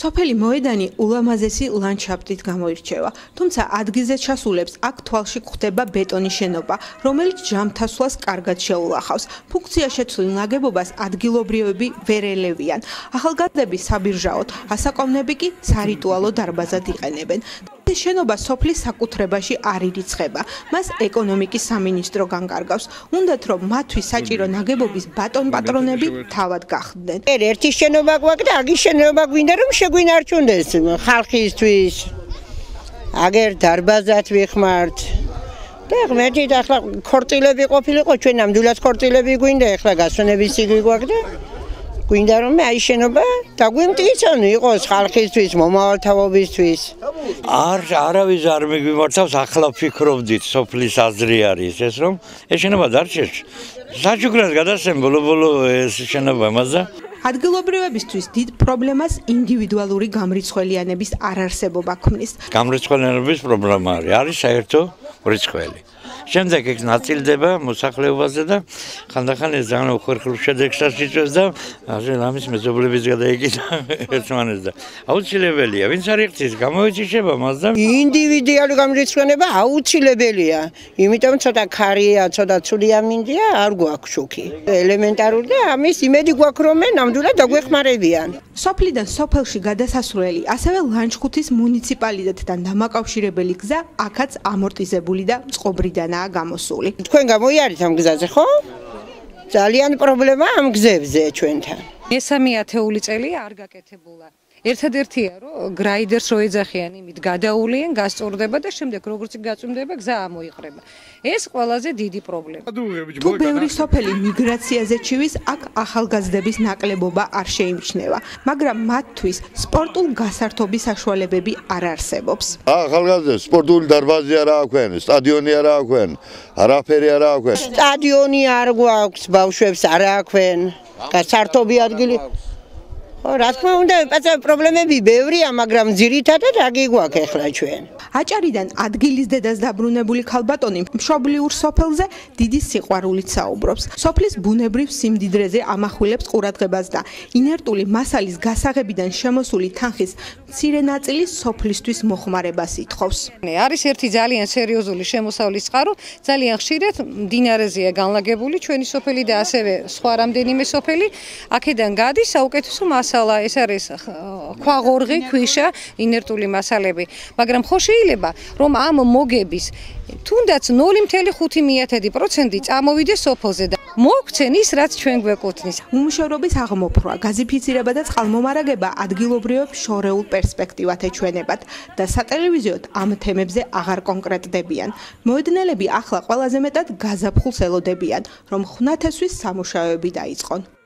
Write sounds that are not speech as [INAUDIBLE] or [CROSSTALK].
სოფელი მოედანი ულამაზესი ლანდშაფტით გამოირჩევა, თუმცა ადგილზე ჩასულებს აქ თვალში გვხვდება ბეტონის შენობა, რომელიც ჯამთასვლას კარგად შეულახავს. ფუნქცია შეცვლილ ნაგებობას ადგილობრივები ვერ ელევიან. ახალგაზრდები საბირჟაოდ, ასაკოვნები კი სარიტუალო დარბაზად იყენებენ. შენობა სოფლის საკუთრებაში არ ირიცხება. მას ეკონომიკის სამინისტრო განკარგავს. უნდათ რომ მათთვის საჭირო ნაგებობის ბატონ პატრონები თავად გახდნენ. ერთი შენობა გვაქვს და აგი შენობა გვინდა რომ შეგვინარჩუნდეს ხალხისთვის. აგერ დარბაზად ვიხმართ. და ღმერთი და ახლა ქორწილები ყოფილიყო ჩვენ ნამდვილად ქორწილები გვინდა ახლა გასვენების სიგი გვაქვს და გვინდა რომ აი შენობა დაგვიმტკიცონ იყოს ხალხისთვის მომავალთაობისთვის არ არავის არ მიგვიმართავს ახლა ფიქრობდით სოფლის აზრი არის ეს რომ ეს შენობა დარჩეს საჩუქრად გადასცემ ბოლო-ბოლო ეს შენობა მასა ადგილობრივებისთვის დიდ პრობლემას ინდივიდუალური გამრიცხველიანების არარსებობა ქმნის. გამრიცხველიანების პრობლემა არის, არის საერთო რიცხველი. შემდეგ ეს ნაწილდება მოსახლეობაზე და ხანდახან ეს ძალიან უხერხულ შედეგსაც იწვევს და ასე ამის მეზობლების გადაიკიდა [LAUGHS] ერთმანეთს და აუცილებელია. ვინც არ იხდის გამოიჩიშება მას და ინდივიდუალური გამრიცხვენება აუცილებელია. იმიტომ ცოტა ქარია ცოტა ცუდია მინდია არ გვაქვს შუქი. ელემენტარული და ამის იმედი გვაქვს რომ ნამდვილად დაგვეხმარებიან სოფლიდან სოფელში გადასასვლელი ასევე ლანჩხუთის მუნიციპალიტეტთან დამაკავშირებელი გზა აქაც ამორტიზებული და წყობრიდან ჩვენაა გამოსული. თქვენ გამოიარეთ ამ გზაზე, ხო? ძალიან პრობლემა ამ გზებზე ჩვენთან. მესამე ათეული წელი არ გაკეთებულა. ერთადერთია რომ გრაიდერს რო ეძახიან იმით გადაულიან გასწორდება და შემდეგ როგორც გაწუნდება გზა ამოიყრება. ეს ყველაზე დიდი პრობლემა. თუ ბევრი სოფელი მიგრაციაზე ჩივის აქ ახალგაზრდების ნაკლებობა არ შეიმჩნევა მაგრამ მათთვის სპორტულ გასართობის საშუალებები არ არსებობს. ახალგაზრდებს სპორტული დარბაზი არ აქვენ სტადიონი არ აქვენ არაფერი არ აქვენ სტადიონი არ გვაქვს ბავშვებს არ აქვენ გასართობი ადგილი ხო, რა თქმა უნდა, პაცა პრობლემები ბევრია, მაგრამ ძირითადად აგი გვაქვს ახლა ჩვენ. აჭარიდან ადგილის დედას დაბრუნებული ქალბატონი მშობლიურ სოფელზე დიდი სიყვარულით საუბრობს. სოფლის ბუნებრივ სიმდიდრეზე ამახვილებს ყურადღებას და ინერტული მასალის გასაღებიდან შემოსული თანხის მცირე ნაწილი სოფლისთვის მოხმარებას ითხოვს. არის ერთი ძალიან სერიოზული შემოსავლის წყარო, ძალიან ხშირად მდინარეზეა განლაგებული ჩვენი სოფელი და ასევე სხვა რამდენიმე სოფელი. აქედან გადის საუკეთესო მას მასალა, ეს არის ქვაღორღი, ქვიშა, ინერტული მასალები, მაგრამ ხო შეიძლება რომ ამ მოგების თუნდაც 0.5%-ი წამოვიდეს სოფელზე და მოგცენ ის რაც ჩვენ გვეკუთვნის. უმუშევრობის აღმოფრვა, გაზიფიცირება და წყალმომარაგება ადგილობრივებს შორეულ პერსპექტივად ეჩვენებათ და სატელევიზიოდ ამ თემებზე აღარ კონკრეტდებიან. მოედნელები ახლა ყველაზე მეტად გაზაფხულს ელოდებიან, რომ ხნათესვის სამუშაოები დაიწყონ.